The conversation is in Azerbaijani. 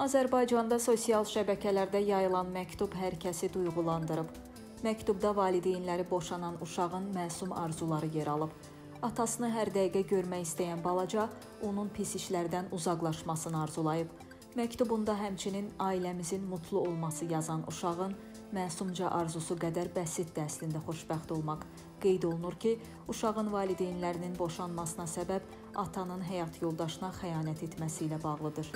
Azərbaycanda sosial şəbəkələrdə yayılan məktub hər kəsi duyğulandırıb. Məktubda valideynləri boşanan uşağın məsum arzuları yer alıb. Atasını hər dəqiqə görmək istəyən balaca onun pis işlərdən uzaqlaşmasını arzulayıb. Məktubunda həmçinin ailəmizin mutlu olması yazan uşağın məsumca arzusu qədər bəsitdir əslində xoşbəxt olmaq. Qeyd olunur ki, uşağın valideynlərinin boşanmasına səbəb atanın həyat yoldaşına xəyanət etməsi ilə bağlıdır.